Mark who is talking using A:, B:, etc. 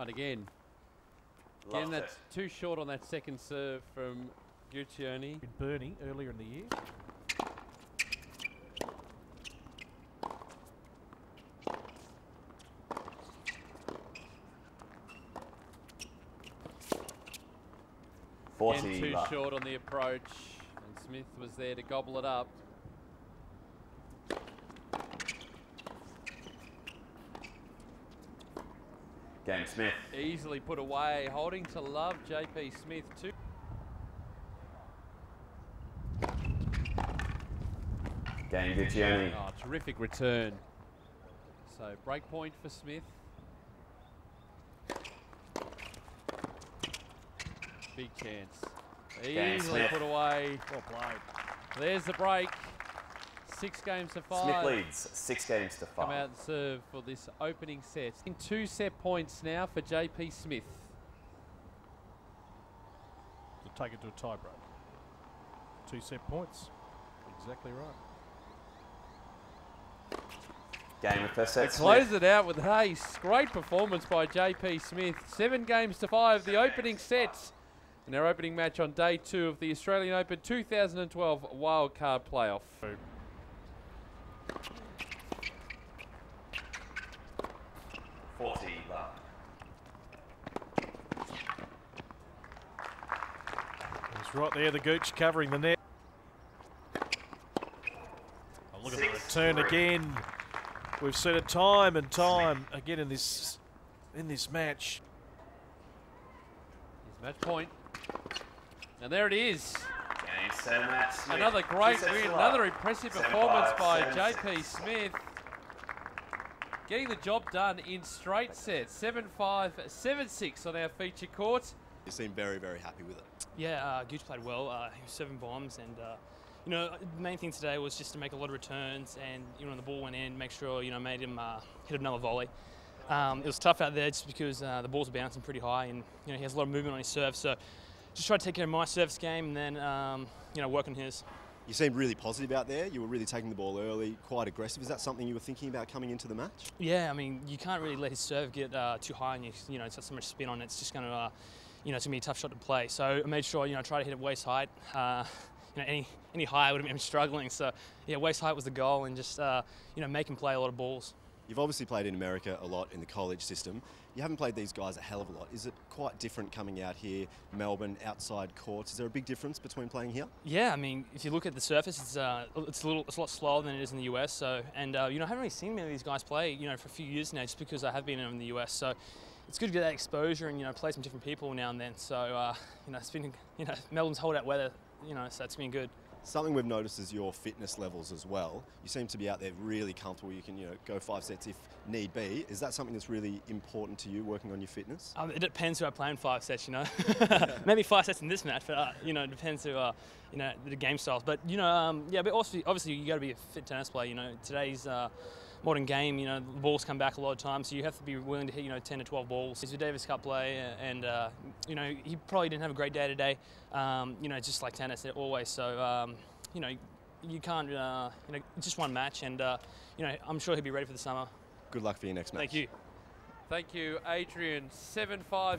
A: And again,
B: Loved
A: again,
B: it.
A: that's too short on that second serve from Guccione.
C: In Burnie earlier in the year.
A: Again, too
B: love.
A: short on the approach. And Smith was there to gobble it up.
B: Game Smith.
A: Easily put away. Holding to love JP Smith too.
B: Game Guccione.
A: Oh, terrific return. So break point for Smith. Big chance. Easily put away.
C: Well played.
A: There's the break. Six games to five.
B: Smith leads six games to five.
A: Come
B: five.
A: out and serve for this opening set. In two set points now for JP Smith.
C: To take it to a tie break. Two set points. Exactly right.
B: Game of first set.
A: Close it out with haste. Great performance by JP Smith. Seven games to five, the opening sets. In our opening match on day two of the Australian Open 2012 wildcard playoff.
B: Forty love.
C: He's right there, the Gooch covering the net. Oh, look at the return
B: three.
C: again. We've seen it time and time again in this in this match.
A: Here's match point. And there it is.
B: Game seven match. Smith.
A: Another great win, another impressive
B: Seven
A: performance
B: five,
A: by JP
B: six.
A: Smith. Getting the job done in straight sets. 7 5, 7 6 on our feature court.
D: You seem very, very happy with it.
E: Yeah, uh, Gooch played well. Uh, he was seven bombs, and uh, you know the main thing today was just to make a lot of returns, and you know when the ball went in, make sure you know made him uh, hit another volley. Um, it was tough out there just because uh, the balls were bouncing pretty high, and you know he has a lot of movement on his serve. So just try to take care of my service game, and then um, you know work on his.
D: You seemed really positive out there. You were really taking the ball early, quite aggressive. Is that something you were thinking about coming into the match?
E: Yeah, I mean you can't really let his serve get uh, too high, and you you know it's got so much spin on it. It's just going to uh, you know it's gonna be a tough shot to play. So I made sure you know I try to hit it waist height. Uh, you know any any higher would have been struggling. So yeah, waist height was the goal, and just uh, you know make him play a lot of balls.
D: You've obviously played in America a lot in the college system. You haven't played these guys a hell of a lot. Is it quite different coming out here, Melbourne, outside courts? Is there a big difference between playing here?
E: Yeah, I mean, if you look at the surface, it's uh, it's a little, it's a lot slower than it is in the US. So, and uh, you know, I haven't really seen many of these guys play, you know, for a few years now, just because I have been in the US. So, it's good to get that exposure and you know play some different people now and then. So, uh, you know, it's been, you know, Melbourne's holdout weather, you know, so it's been good.
D: Something we've noticed is your fitness levels as well. You seem to be out there really comfortable. You can, you know, go five sets if need be. Is that something that's really important to you, working on your fitness?
E: Um, it depends who I play in five sets, you know. Maybe five sets in this match, but uh, you know, it depends who, uh, you know, the game styles. But you know, um, yeah, but also obviously you got to be a fit tennis player. You know, today's uh, modern game, you know, the balls come back a lot of times, so you have to be willing to hit, you know, 10 to 12 balls. He's a Davis Cup player, and uh, you know, he probably didn't have a great day today. Um, you know, it's just like tennis always. So um, you know, you can't, uh, you know, just one match, and uh, you know, I'm sure he'll be ready for the summer.
D: Good luck for your next match.
E: Thank you.
A: Thank you, Adrian. 7 5,